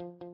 Wheels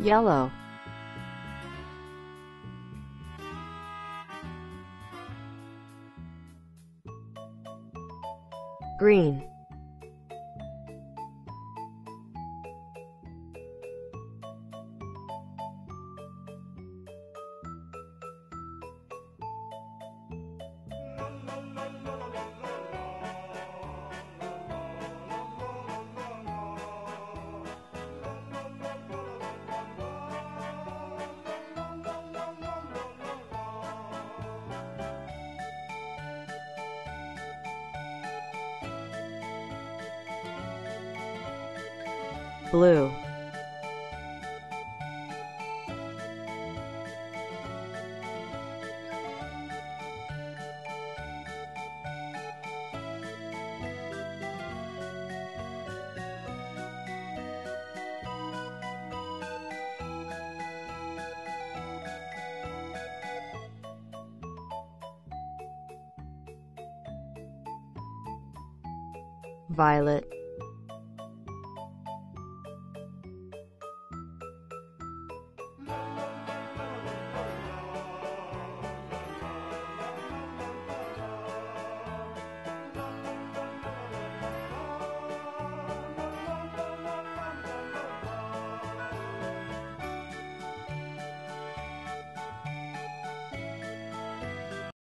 yellow, green, blue, violet,